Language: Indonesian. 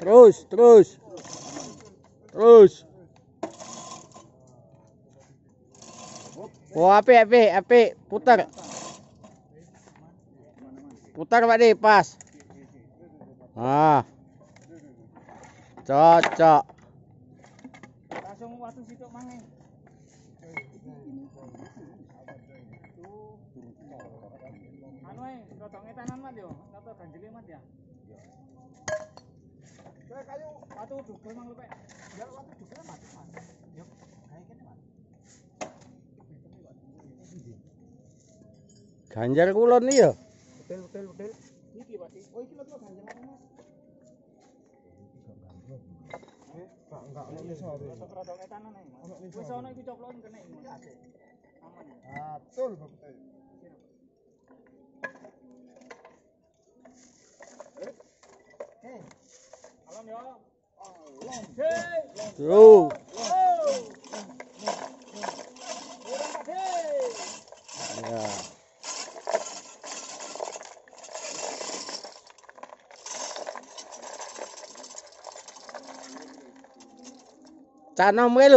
Terus, terus. Terus. Oh, apik, apik, apik. Putar. Putar Pak De, pas. Ah. Cocok. Langsung waktu situ mangi. Anu ae, rodong etanan mat yo, kata ganjile mat ya. Kayak kayu watu dugel mang lupa. Ya watu dugel mati mat. Yo, kayak kene mat. Ganjar kulon iki ya. Betul betul betul. Iki Pak. Oh iki lho ganjel apa Mas? Enggak, enggak ono iso. Wis ono iku coplon kene iki. Aman ya. Ah, betul, betul. Through. Yeah. Chà nó mới